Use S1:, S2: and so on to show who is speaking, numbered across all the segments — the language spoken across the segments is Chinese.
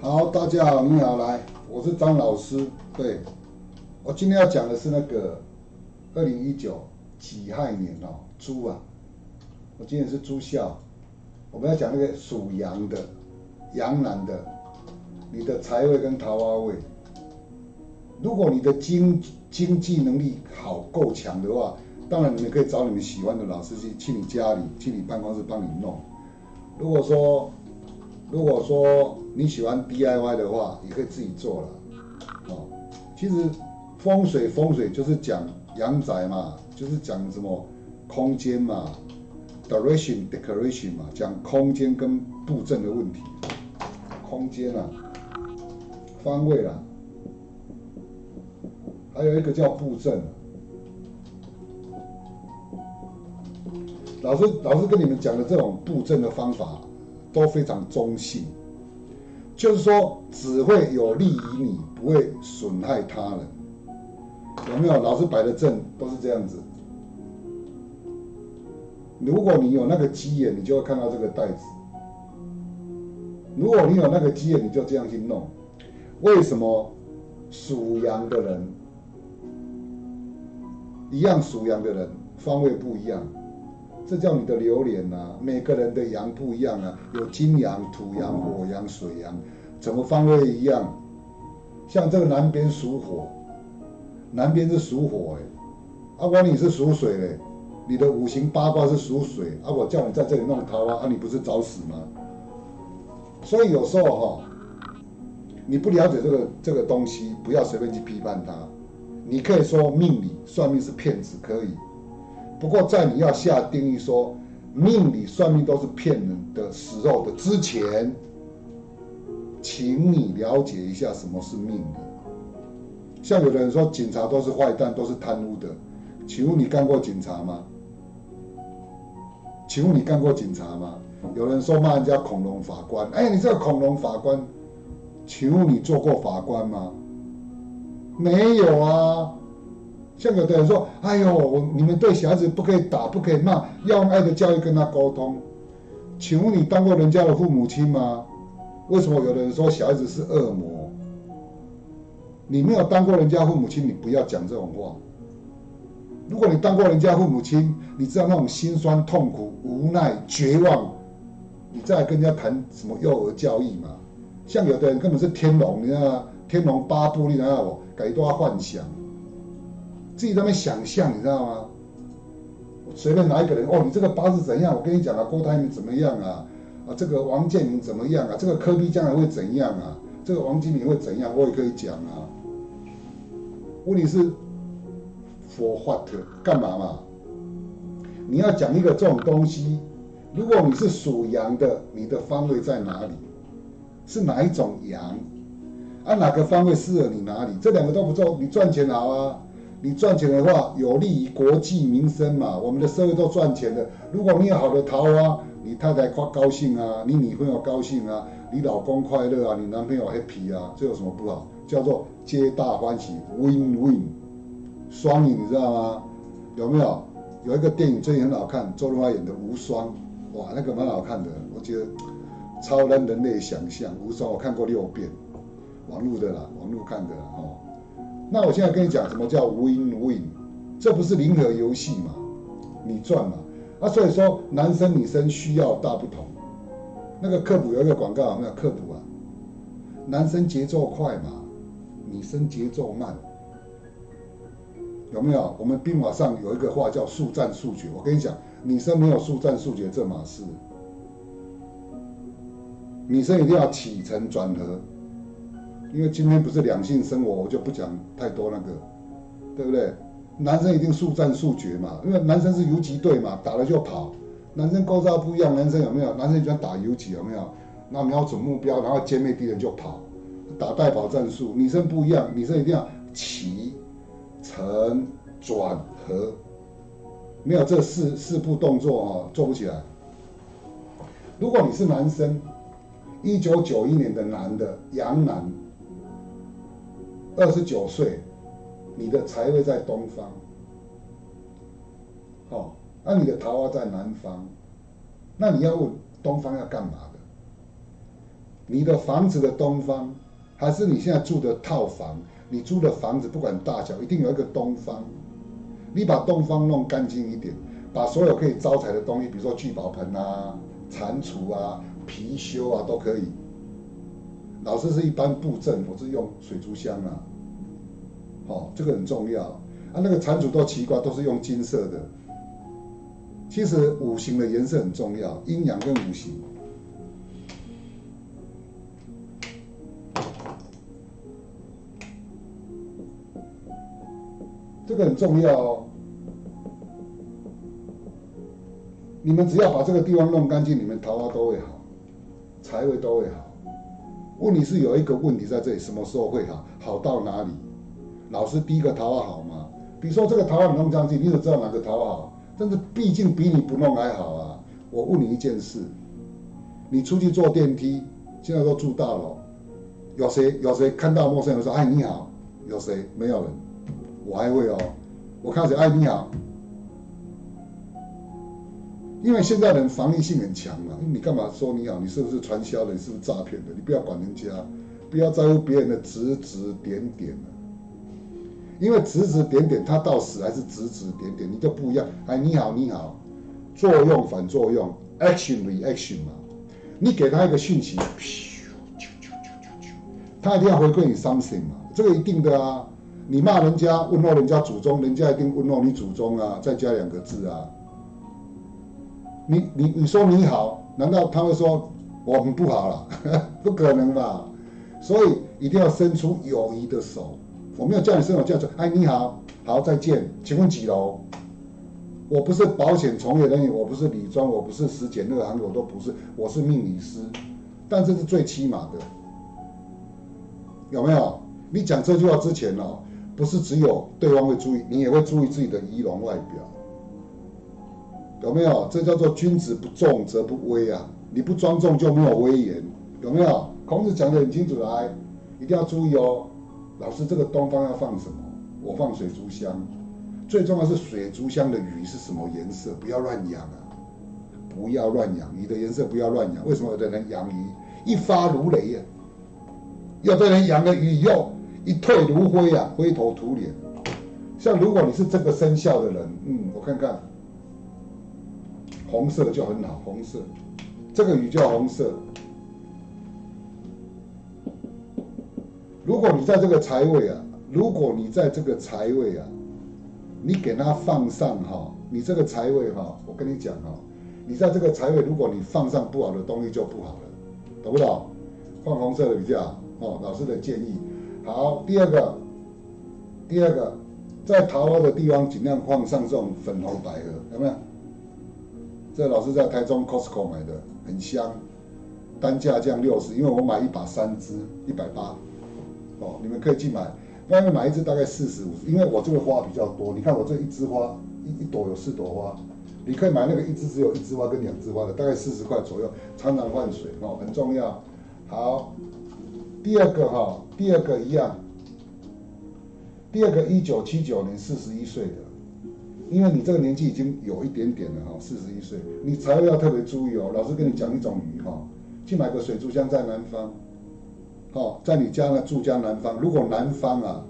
S1: 好，大家好，你好，来，我是张老师。对，我今天要讲的是那个二零一九己亥年哦，猪啊，我今年是猪孝，我们要讲那个属羊的，羊男的，你的财位跟桃花位，如果你的经经济能力好够强的话，当然你们可以找你们喜欢的老师去去你家里，去你办公室帮你弄。如果说如果说你喜欢 DIY 的话，也可以自己做了。哦，其实风水风水就是讲阳宅嘛，就是讲什么空间嘛，direction decoration 嘛，讲空间跟布阵的问题。空间啊，方位啦，还有一个叫布阵。老师老师跟你们讲的这种布阵的方法。都非常中性，就是说只会有利于你，不会损害他人。有没有？老师摆的阵都是这样子。如果你有那个鸡眼，你就会看到这个袋子。如果你有那个鸡眼，你就这样去弄。为什么属羊的人一样？属羊的人方位不一样。这叫你的流年呐，每个人的阳不一样啊，有金阳、土阳、火阳、水阳，怎么方位一样？像这个南边属火，南边是属火哎，阿光你是属水嘞，你的五行八卦是属水，啊我叫你在这里弄桃花，啊你不是找死吗？所以有时候哈，你不了解这个这个东西，不要随便去批判它。你可以说命理算命是骗子，可以。不过，在你要下定义说命理算命都是骗人的时候的之前，请你了解一下什么是命理。像有的人说警察都是坏蛋，都是贪污的，请问你干过警察吗？请问你干过警察吗？有人说骂人家恐龙法官，哎，你这个恐龙法官，请问你做过法官吗？没有啊。像有的人说：“哎呦，你们对小孩子不可以打，不可以骂，要用爱的教育跟他沟通。”请问你当过人家的父母亲吗？为什么有的人说小孩子是恶魔？你没有当过人家父母亲，你不要讲这种话。如果你当过人家父母亲，你知道那种心酸、痛苦、无奈、绝望，你再跟人家谈什么幼儿教育嘛？像有的人根本是天龙，你知道吗？天龙八部，你知道不？改多幻想。自己在那想象，你知道吗？随便拿一个人，哦，你这个八字怎样？我跟你讲啊，郭台铭怎么样啊？啊，这个王健林怎么样啊？这个科比将来会怎样啊？这个王金明会怎样？我也可以讲啊。问题是，for what？干嘛嘛？你要讲一个这种东西，如果你是属羊的，你的方位在哪里？是哪一种羊？按哪个方位适合你哪里？这两个都不做，你赚钱好啊。你赚钱的话，有利于国计民生嘛？我们的社会都赚钱的。如果你有好的桃花，你太太快高兴啊，你女朋友高兴啊，你老公快乐啊，你男朋友 happy 啊，这有什么不好？叫做皆大欢喜，win win，双赢，你知道吗？有没有？有一个电影最近很好看，周润发演的《无双》，哇，那个蛮好看的，我觉得超人人类想象，《无双》我看过六遍，网络的啦，网络看的哦。那我现在跟你讲，什么叫 win win？这不是零和游戏嘛？你赚嘛？啊，所以说男生女生需要大不同。那个科普有一个广告有没有科普啊？男生节奏快嘛，女生节奏慢，有没有？我们兵法上有一个话叫速战速决。我跟你讲，女生没有速战速决这码事，女生一定要起承转合。因为今天不是两性生活，我就不讲太多那个，对不对？男生一定速战速决嘛，因为男生是游击队嘛，打了就跑。男生构造不一样，男生有没有？男生喜欢打游击有没有？那瞄准目标，然后歼灭敌人就跑，打带跑战术。女生不一样，女生一定要起承转合，没有这四四步动作啊，做不起来。如果你是男生，一九九一年的男的，阳男。二十九岁，你的财位在东方，好，那你的桃花在南方，那你要问东方要干嘛的？你的房子的东方，还是你现在住的套房，你租的房子不管大小，一定有一个东方。你把东方弄干净一点，把所有可以招财的东西，比如说聚宝盆啊、蟾蜍啊、貔貅啊，都可以。老师是一般布阵，我是用水族箱啊。好，这个很重要。啊，那个蟾蜍都奇怪，都是用金色的。其实五行的颜色很重要，阴阳跟五行。这个很重要哦。你们只要把这个地方弄干净，你们桃花都会好，财位都会好。问题是有一个问题在这里，什么时候会好？好到哪里？老师第一个桃花好吗？比如说这个桃花你弄上去，你怎知道哪个桃花好？但是毕竟比你不弄还好啊。我问你一件事，你出去坐电梯，现在都住大楼，有谁有谁看到陌生人说哎你好？有谁？没有人。我还会哦，我看谁哎你好。因为现在人防御性很强嘛，你干嘛说你好？你是不是传销的？你是不是诈骗的？你不要管人家，不要在乎别人的指指点点因为指指点点，他到死还是指指点点，你就不一样。哎，你好，你好，作用反作用，action reaction 嘛。你给他一个讯息，他一定要回馈你 something 嘛，这个一定的啊。你骂人家，问候人家祖宗，人家一定问候你祖宗啊，再加两个字啊。你你你说你好，难道他会说我们不好了？不可能吧？所以一定要伸出友谊的手。我没有叫你伸手叫出，哎，你好，好再见，请问几楼？我不是保险从业人员，我不是理专，我不是实检那个行业，我都不是，我是命理师。但这是最起码的，有没有？你讲这句话之前哦，不是只有对方会注意，你也会注意自己的仪容外表。有没有？这叫做君子不重则不威啊！你不庄重就没有威严，有没有？孔子讲的很清楚，来，一定要注意哦。老师，这个东方要放什么？我放水族箱。最重要是水族箱的鱼是什么颜色？不要乱养啊！不要乱养鱼的颜色，不要乱养。为什么有的人养鱼一发如雷呀？有的人养了鱼以后一退如灰啊，灰头土脸。像如果你是这个生肖的人，嗯，我看看。红色就很好，红色，这个鱼叫红色。如果你在这个财位啊，如果你在这个财位啊，你给它放上哈，你这个财位哈，我跟你讲哈，你在这个财位，如果你放上不好的东西就不好了，懂不懂？放红色的比较好哦，老师的建议。好，第二个，第二个，在桃花的地方尽量放上这种粉红百合，有没有？这老师在台中 Costco 买的，很香，单价降六十，因为我买一把三支，一百八，哦，你们可以去买，外面买一支大概四十五，因为我这个花比较多，你看我这一枝花，一一朵有四朵花，你可以买那个一支只有一枝花跟两枝花的，大概四十块左右，常常换水哦，很重要。好，第二个哈，第二个一样，第二个一九七九年四十一岁的。因为你这个年纪已经有一点点了哈，四十一岁，你财位要特别注意哦。老师跟你讲一种鱼哈，去买个水族箱在南方，好，在你家呢住家南方。如果南方啊，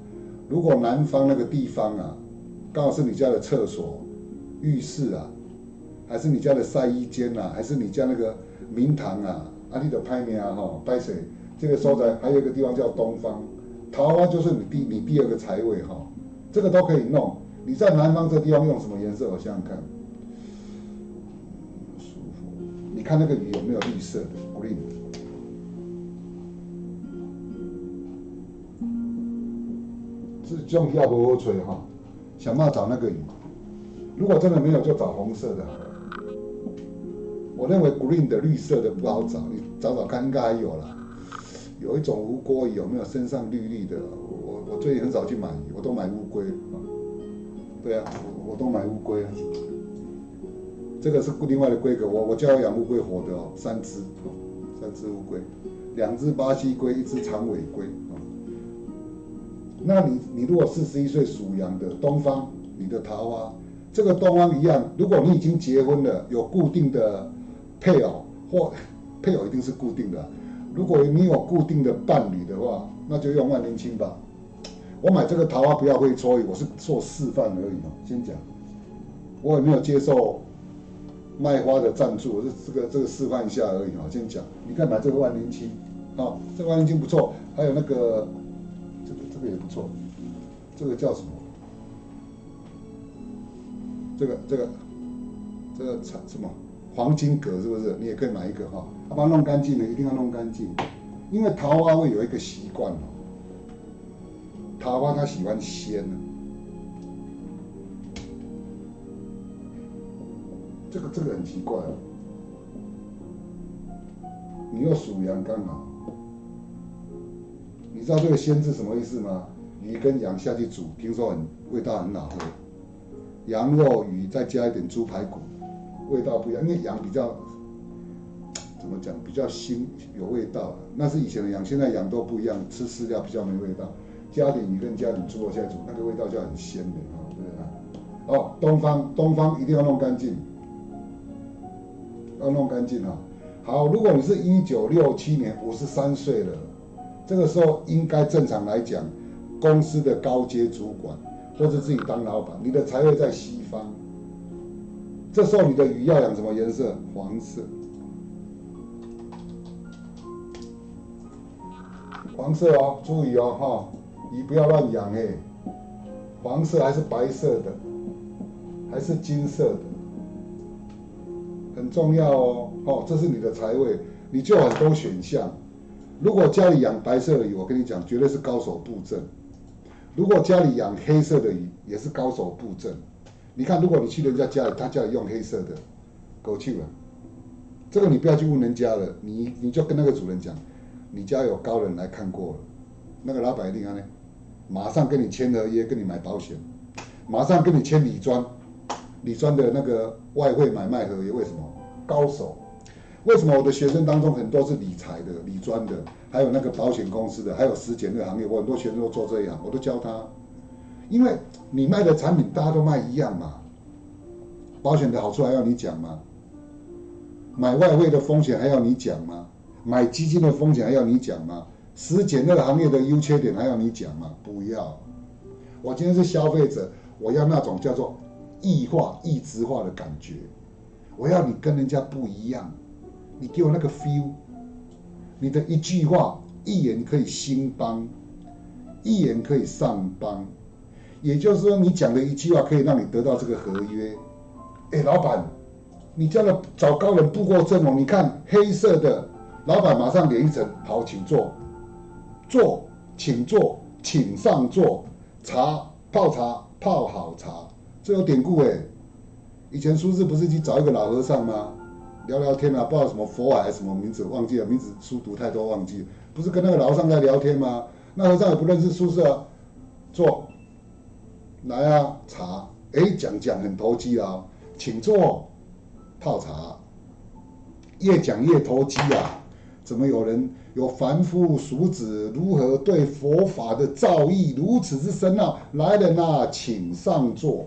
S1: 如果南方那个地方啊，刚好是你家的厕所、浴室啊，还是你家的晒衣间呐，还是你家那个明堂啊，啊，你的拍名啊哈，拍水这个所在，还有一个地方叫东方，桃花就是你第你第二个财位哈，这个都可以弄。你在南方这地方用什么颜色？我想想看，舒服。你看那个鱼有没有绿色的？green。是用药不好吹哈，想办法找那个鱼。如果真的没有，就找红色的。我认为 green 的绿色的不好找，你找找看，应该还有啦。有一种乌龟有没有身上绿绿的？我我最近很少去买鱼，我都买乌龟。对啊，我我都买乌龟啊，这个是另外的规格。我我教养乌龟活的哦，三只，三只乌龟，两只巴西龟，一只长尾龟啊。那你你如果四十一岁属羊的东方，你的桃花，这个东方一样。如果你已经结婚了，有固定的配偶或配偶一定是固定的，如果你有固定的伴侣的话，那就用万年青吧。我买这个桃花不要会抽，我是做示范而已哦。先讲，我也没有接受卖花的赞助，我是这个这个示范一下而已哦。先讲，你看买这个万年青，啊，这个万年青不错，还有那个这个这个也不错，这个叫什么？这个这个这个产什么？黄金葛是不是？你也可以买一个哈，把它弄干净的，一定要弄干净，因为桃花会有一个习惯哦，桃花它喜欢鲜呢。这个这个很奇怪哦，你又属羊刚好，你知道这个鲜是什么意思吗？鱼跟羊下去煮，听说很味道很好喝，羊肉鱼再加一点猪排骨。味道不一样，因为羊比较怎么讲，比较腥有味道。那是以前的羊，现在羊都不一样，吃饲料比较没味道。加点鱼跟加点猪肉下煮，那个味道就很鲜的啊，对不对？哦，东方东方一定要弄干净，要弄干净啊。好，如果你是一九六七年五十三岁了，这个时候应该正常来讲，公司的高阶主管或者自己当老板，你的财位在西方。这时候你的鱼要养什么颜色？黄色。黄色哦，注意哦哈，鱼不要乱养哎。黄色还是白色的，还是金色的，很重要哦。哦，这是你的财位，你就很多选项。如果家里养白色的鱼，我跟你讲，绝对是高手布阵。如果家里养黑色的鱼，也是高手布阵。你看，如果你去人家家里，他家里用黑色的，狗去了，这个你不要去问人家了，你你就跟那个主人讲，你家有高人来看过了，那个老板一定安呢，马上跟你签合约，跟你买保险，马上跟你签理专，理专的那个外汇买卖合约，为什么？高手，为什么我的学生当中很多是理财的、理专的，还有那个保险公司的，还有实检个行业，我很多学生都做这一行，我都教他。因为你卖的产品大家都卖一样嘛，保险的好处还要你讲吗？买外汇的风险还要你讲吗？买基金的风险还要你讲吗？实检那个行业的优缺点还要你讲吗？不要，我今天是消费者，我要那种叫做异化、异质化的感觉，我要你跟人家不一样，你给我那个 feel，你的一句话一言可以兴邦，一言可以上邦。也就是说，你讲的一句话可以让你得到这个合约。哎，老板，你叫了找高人布过阵哦。你看黑色的，老板马上连一层，好，请坐，坐，请坐，请上座。茶泡茶泡好茶，这有典故哎。以前苏轼不是去找一个老和尚吗？聊聊天啊，不知道什么佛还是什么名字，忘记了名字，书读太多忘记。不是跟那个老和尚在聊天吗？那和尚也不认识苏轼，坐。来啊，茶，哎，讲讲很投机啊，请坐，泡茶，越讲越投机啊！怎么有人有凡夫俗子如何对佛法的造诣如此之深啊？来人啊，请上座，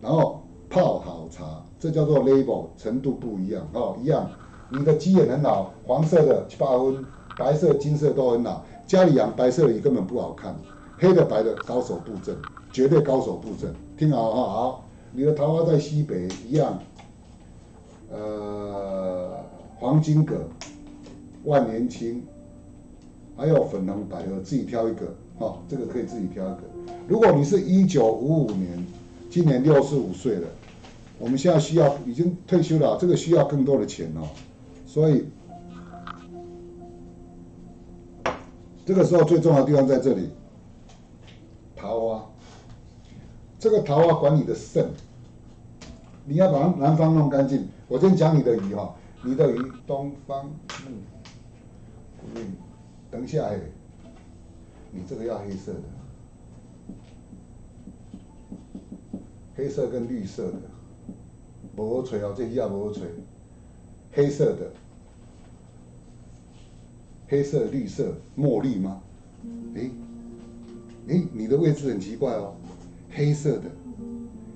S1: 然后泡好茶，这叫做 label 程度不一样哦，一样，你的鸡眼很好，黄色的七八分，白色、金色都很好，家里养白色的鱼根本不好看，黑的白的高手布阵。绝对高手布阵，听好哈，好，你的桃花在西北一样，呃，黄金葛、万年青，还有粉红百合，自己挑一个，哈，这个可以自己挑一个。如果你是一九五五年，今年六十五岁了，我们现在需要已经退休了，这个需要更多的钱哦，所以这个时候最重要的地方在这里，桃花。这个桃花管你的肾，你要把南方弄干净。我先讲你的鱼哈，你的鱼东方木，嗯，等一下哎，你这个要黑色的，黑色跟绿色的，不好吹哦，这鱼要不好吹，黑色的，黑色绿色墨绿吗？哎，哎，你的位置很奇怪哦。黑色的，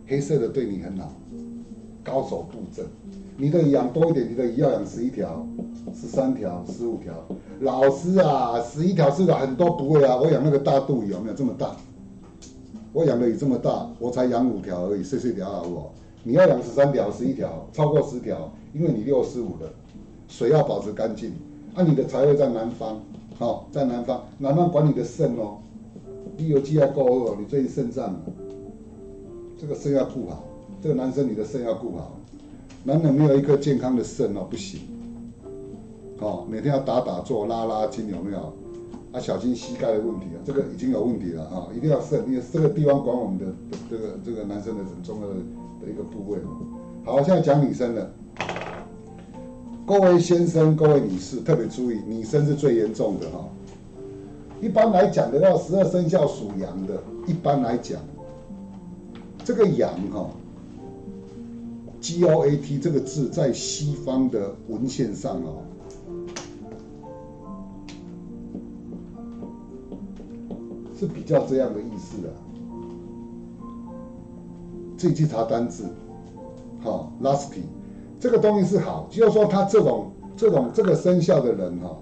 S1: 黑色的对你很好，高手布阵。你的养多一点，你的鱼要养十一条、十三条、十五条。老师啊，十一条是的很多不会啊，我养那个大肚鱼有没有这么大？我养的鱼这么大，我才养五条而已，碎碎条好不好？你要养十三条、十一条，超过十条，因为你六十五了水要保持干净。啊，你的财位在南方，好，在南方，南方管你的肾哦，你有机要够哦，你最近肾脏，这个肾要顾好，这个男生你的肾要顾好。男人没有一个健康的肾哦，不行。哦，每天要打打坐、拉拉筋，有没有？啊，小心膝盖的问题啊，这个已经有问题了啊，一定要肾，因为这个地方管我们的这个这个男生的很重要的一个部位。好，现在讲女生了。各位先生、各位女士，特别注意，女生是最严重的哈。一般来讲的话，十二生肖属羊的，一般来讲，这个羊哈。G O A T 这个字在西方的文献上哦，是比较这样的意思的。自己去查单字，好，lusty 这个东西是好，就是说他这种这种这个生肖的人哈，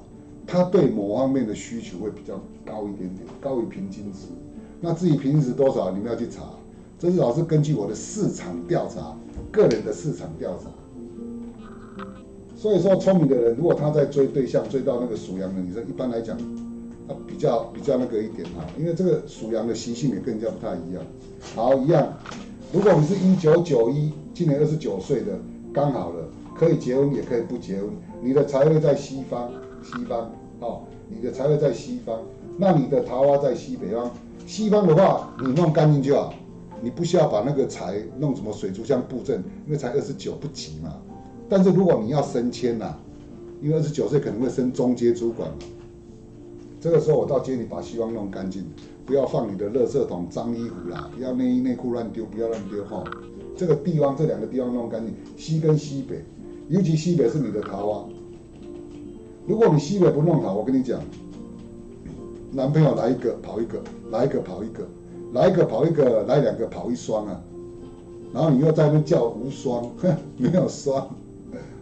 S1: 他对某方面的需求会比较高一点点，高于平均值。那至于平均值多少，你们要去查。这是老师根据我的市场调查。个人的市场调查，所以说聪明的人，如果他在追对象，追到那个属羊的女生，一般来讲，他比较比较那个一点哈，因为这个属羊的习性也更加不太一样。好，一样，如果你是一九九一，今年二十九岁的，刚好了，可以结婚也可以不结婚。你的财位在西方，西方，哦，你的财位在西方，那你的桃花在西北方，西方的话，你弄干净就好。你不需要把那个财弄什么水族箱布阵，因为才二十九不急嘛。但是如果你要升迁呐，因为二十九岁可能会升中阶主管嘛，这个时候我倒建议你把西方弄干净，不要放你的垃圾桶、脏衣服啦，不要内衣内裤乱丢，不要乱丢哈。这个地方这两个地方弄干净，西跟西北，尤其西北是你的桃啊。如果你西北不弄好，我跟你讲，男朋友来一个跑一个，来一个跑一个。来一个跑一个，来两个跑一双啊，然后你又在那边叫无双，哼，没有双，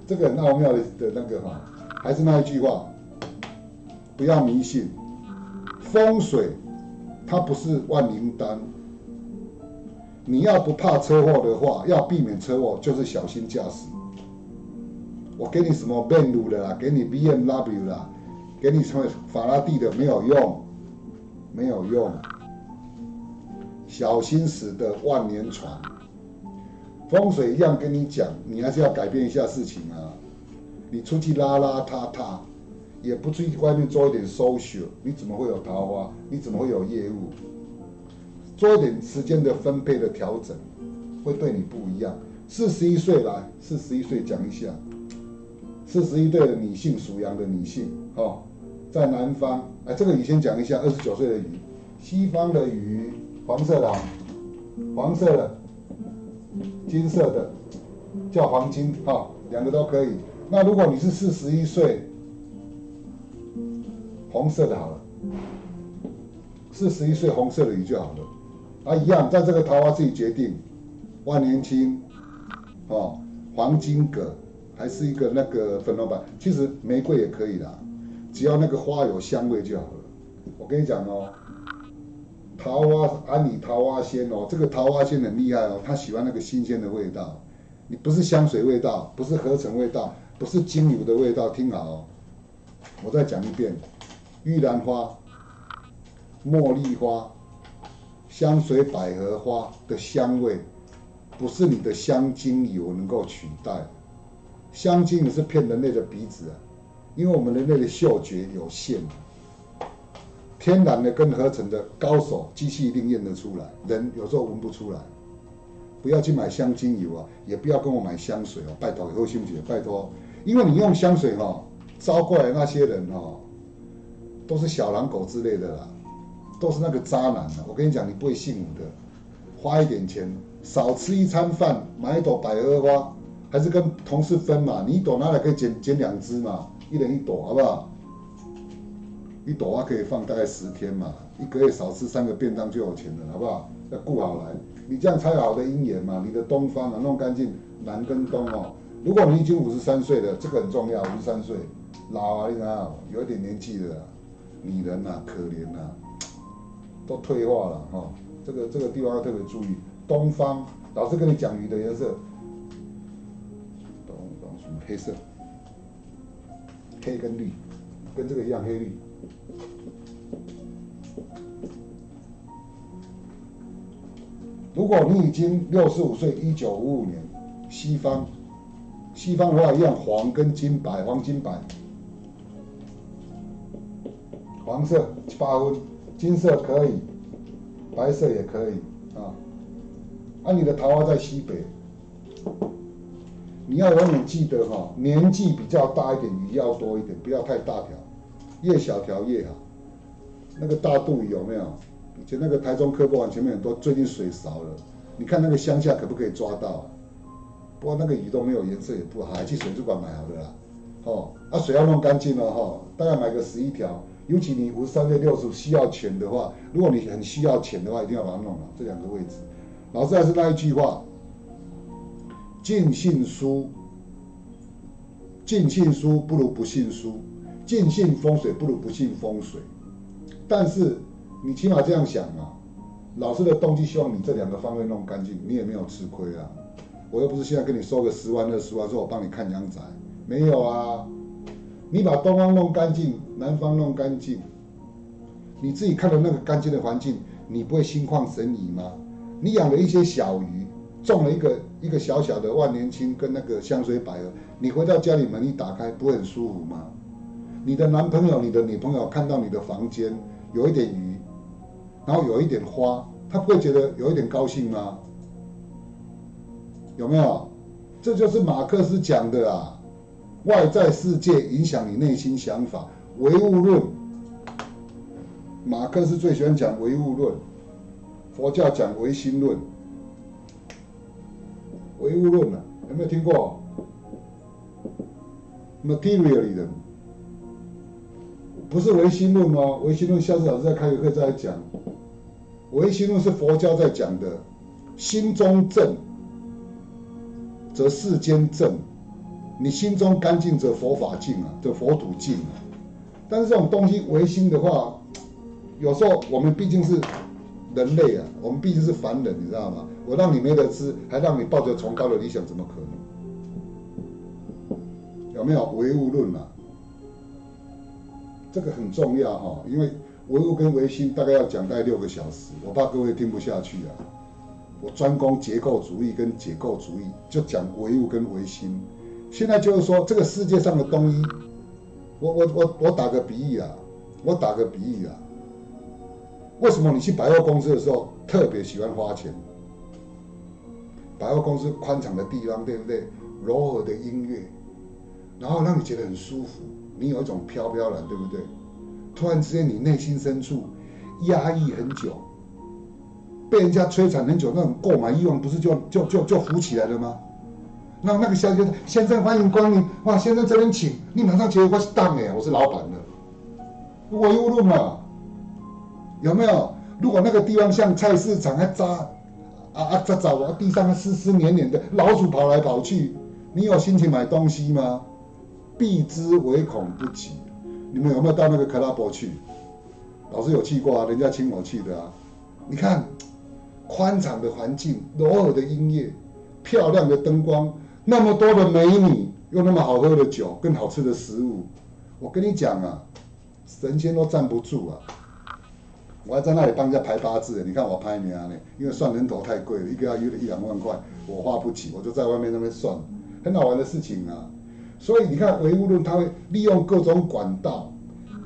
S1: 这个很奥妙的的那个哈，还是那一句话，不要迷信，风水它不是万灵丹，你要不怕车祸的话，要避免车祸就是小心驾驶。我给你什么 b e 的啦，给你 B M W 啦，给你什么法拉第的没有用，没有用。小心驶得万年船，风水一样跟你讲，你还是要改变一下事情啊。你出去邋邋遢遢，也不去外面做一点 social，你怎么会有桃花？你怎么会有业务？做一点时间的分配的调整，会对你不一样。四十一岁来，四十一岁讲一下，四十一岁的女性属羊的女性，哦，在南方，哎，这个你先讲一下，二十九岁的鱼，西方的鱼。黄色的，黄色的，金色的，叫黄金，啊，两个都可以。那如果你是四十一岁，红色的好了，四十一岁红色的鱼就好了。啊，一样，在这个桃花自己决定，万年青，哦，黄金葛，还是一个那个粉红白，其实玫瑰也可以的，只要那个花有香味就好了。我跟你讲哦。桃花安你桃花仙哦，这个桃花仙很厉害哦，他喜欢那个新鲜的味道。你不是香水味道，不是合成味道，不是精油的味道，听好哦。我再讲一遍，玉兰花、茉莉花、香水百合花的香味，不是你的香精油能够取代。香精油是骗人类的鼻子啊，因为我们人类的嗅觉有限嘛。天然的跟合成的高手机器一定验得出来，人有时候闻不出来。不要去买香精油啊，也不要跟我买香水哦，拜托，以后信不信？拜托，因为你用香水哈，招过来那些人哈，都是小狼狗之类的啦，都是那个渣男的。我跟你讲，你不会幸福的。花一点钱，少吃一餐饭，买一朵百合花，还是跟同事分嘛？你一朵拿来可以剪剪两支嘛，一人一朵，好不好？一朵花可以放大概十天嘛，一个月少吃三个便当就有钱了，好不好？要顾好来，你这样才有好的姻缘嘛。你的东方啊弄干净，南跟东哦。如果你已经五十三岁了，这个很重要，五十三岁老啊，你看有一点年纪的女人呐，可怜呐，都退化了哈。这个这个地方要特别注意。东方，老师跟你讲鱼的颜色，东方什么黑色，黑跟绿，跟这个一样黑绿。如果你已经六十五岁，一九五五年，西方，西方的话一样黄跟金白，黄金白，黄色七八分，金色可以，白色也可以啊。啊，你的桃花在西北，你要永远记得哈，年纪比较大一点，鱼要多一点，不要太大条，越小条越好。那个大肚鱼有没有？以前那个台中科博馆前面很多，最近水少了，你看那个乡下可不可以抓到？不过那个鱼都没有颜色也不好，还去水族馆买好了啦。哦，啊水要弄干净了哈，大概买个十一条。尤其你五十三岁六十需要钱的话，如果你很需要钱的话，一定要把它弄了这两个位置。老师还是那一句话，尽信书，尽信书不如不信书，尽信风水不如不信风水。但是。你起码这样想啊，老师的动机希望你这两个方面弄干净，你也没有吃亏啊。我又不是现在跟你收个十万二十万，说我帮你看阳宅，没有啊。你把东方弄干净，南方弄干净，你自己看到那个干净的环境，你不会心旷神怡吗？你养了一些小鱼，种了一个一个小小的万年青跟那个香水百合，你回到家里门一打开，不会很舒服吗？你的男朋友、你的女朋友看到你的房间有一点鱼。然后有一点花，他不会觉得有一点高兴吗？有没有？这就是马克思讲的啊，外在世界影响你内心想法，唯物论。马克思最喜欢讲唯物论，佛教讲唯心论。唯物论啊，有没有听过？Materialism 不是唯心论哦，唯心论下次老师再开个课再来讲。唯心论是佛教在讲的，心中正，则世间正。你心中干净，则佛法净啊，则佛土净啊。但是这种东西唯心的话，有时候我们毕竟是人类啊，我们毕竟是凡人，你知道吗？我让你没得吃，还让你抱着崇高的理想，怎么可能？有没有唯物论啊？这个很重要哈，因为。唯物跟唯心大概要讲大概六个小时，我怕各位听不下去啊。我专攻结构主义跟解构主义，就讲唯物跟唯心。现在就是说这个世界上的东西，我我我我打个比喻啊，我打个比喻啊。为什么你去百货公司的时候特别喜欢花钱？百货公司宽敞的地方，对不对？柔和的音乐，然后让你觉得很舒服，你有一种飘飘然，对不对？突然之间，你内心深处压抑很久，被人家摧残很久，那种购买欲望不是就就就就浮起来了吗？那那个小姐先生欢迎光临，哇，先生这边请，你马上觉得我是当哎，我是老板的，我又论嘛，有没有？如果那个地方像菜市场，还扎啊啊杂杂啊，地上还湿湿黏黏的，老鼠跑来跑去，你有心情买东西吗？避之唯恐不及。你们有没有到那个克拉伯去？老师有去过啊，人家请我去的啊。你看，宽敞的环境，柔和的音乐，漂亮的灯光，那么多的美女，又那么好喝的酒，更好吃的食物。我跟你讲啊，神仙都站不住啊！我还在那里帮人家排八字，你看我排名呢，因为算人头太贵了，一个要一一两万块，我花不起，我就在外面那边算，很好玩的事情啊。所以你看唯物论，他会利用各种管道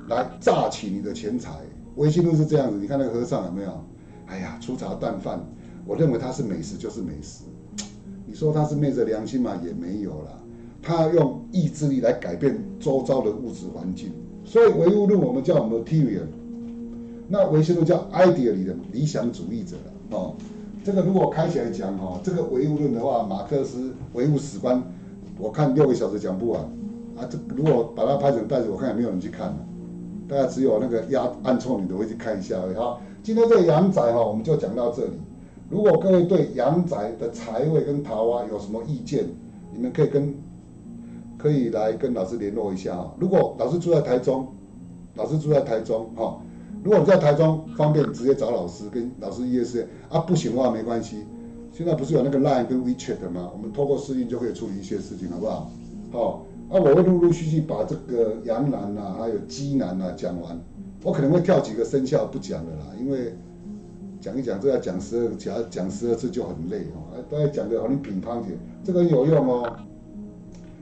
S1: 来榨取你的钱财。唯心论是这样子，你看那个和尚有没有？哎呀，粗茶淡饭，我认为他是美食就是美食。你说他是昧着良心嘛？也没有啦。他用意志力来改变周遭的物质环境。所以唯物论我们叫 material，那唯心论叫 idea 里的理想主义者了。哦，这个如果开起来讲哦，这个唯物论的话，马克思唯物史观。我看六个小时讲不完啊！这如果把它拍成袋子，我看也没有人去看了，大概只有那个压暗臭女的会去看一下而已哈。今天这个阳宅哈，我们就讲到这里。如果各位对阳宅的财位跟桃花有什么意见，你们可以跟可以来跟老师联络一下啊。如果老师住在台中，老师住在台中哈，如果你在台中方便直接找老师跟老师约时间啊，不行的话没关系。现在不是有那个 Line 跟 WeChat 吗？我们透过视讯就可以处理一些事情，好不好？好，啊，我会陆陆续续把这个阳男呐，还有鸡男呐讲完。我可能会跳几个生肖不讲的啦，因为讲一讲这要讲十二讲讲十二次就很累哦。大家讲的好，你品乓姐，这个有用哦。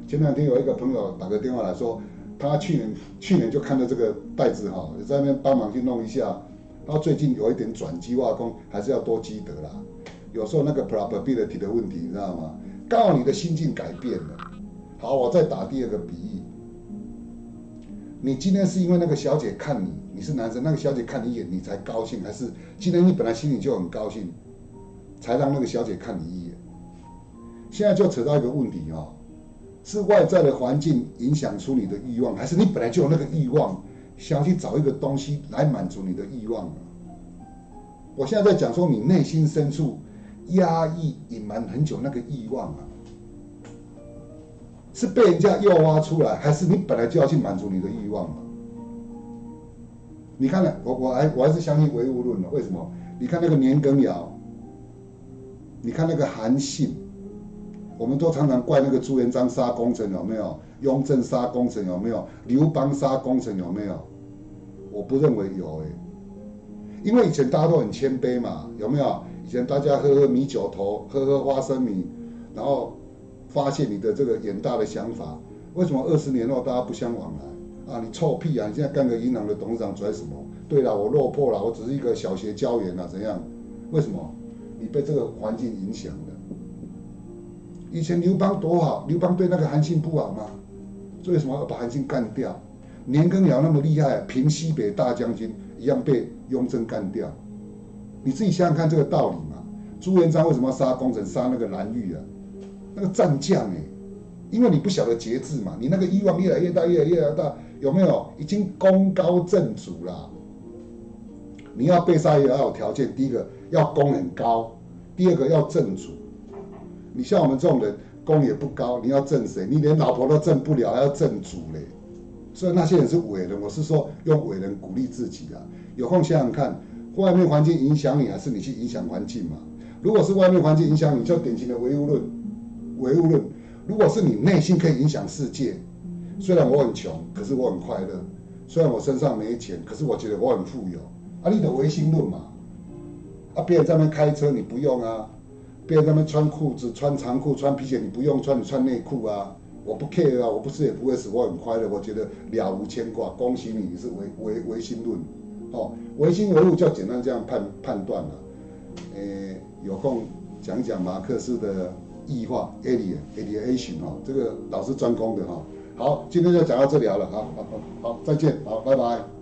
S1: 前两天有一个朋友打个电话来说，他去年去年就看到这个袋子哈，在那边帮忙去弄一下。他最近有一点转机化工，还是要多积德啦。有时候那个 probability 的问题，你知道吗？刚好你的心境改变了。好，我再打第二个比喻。你今天是因为那个小姐看你，你是男生，那个小姐看你一眼，你才高兴，还是今天你本来心里就很高兴，才让那个小姐看你一眼？现在就扯到一个问题哦，是外在的环境影响出你的欲望，还是你本来就有那个欲望，想去找一个东西来满足你的欲望？我现在在讲说你内心深处。压抑、隐瞒很久那个欲望啊，是被人家诱挖出来，还是你本来就要去满足你的欲望嘛？你看呢？我我还我还是相信唯物论的。为什么？你看那个年羹尧，你看那个韩信，我们都常常怪那个朱元璋杀功臣有没有？雍正杀功臣有没有？刘邦杀功臣有没有？我不认为有诶，因为以前大家都很谦卑嘛，有没有？以前大家喝喝米酒头，喝喝花生米，然后发现你的这个远大的想法。为什么二十年后大家不相往来？啊，你臭屁啊！你现在干个银行的董事长拽什么？对了，我落魄了，我只是一个小学教员啊，怎样？为什么？你被这个环境影响了。以前刘邦多好，刘邦对那个韩信不好吗？为什么要把韩信干掉？年羹尧那么厉害，平西北大将军一样被雍正干掉。你自己想想看这个道理嘛？朱元璋为什么要杀功臣、杀那个蓝玉啊？那个战将哎，因为你不晓得节制嘛，你那个欲望越来越大、越来越大，有没有？已经功高震主了。你要被杀也要有条件，第一个要功很高，第二个要正主。你像我们这种人，功也不高，你要正谁？你连老婆都正不了，还要正主嘞。所以那些人是伟人，我是说用伟人鼓励自己啊。有空想想看。外面环境影响你，还是你去影响环境嘛？如果是外面环境影响你，就典型的唯物论。唯物论，如果是你内心可以影响世界，虽然我很穷，可是我很快乐；虽然我身上没钱，可是我觉得我很富有。啊，你的唯心论嘛？啊，别人在那边开车你不用啊，别人在那边穿裤子、穿长裤、穿皮鞋你不用穿，你穿内裤啊，我不 care 啊，我不是也不会死，我很快乐，我觉得了无牵挂。恭喜你，你是唯唯唯心论。哦，唯心唯物就简单这样判判断了。诶，有空讲讲马克思的异化 （alienation） 哈，这个老师专攻的哈。好，今天就讲到这里好了，好好好，好，再见，好，拜拜。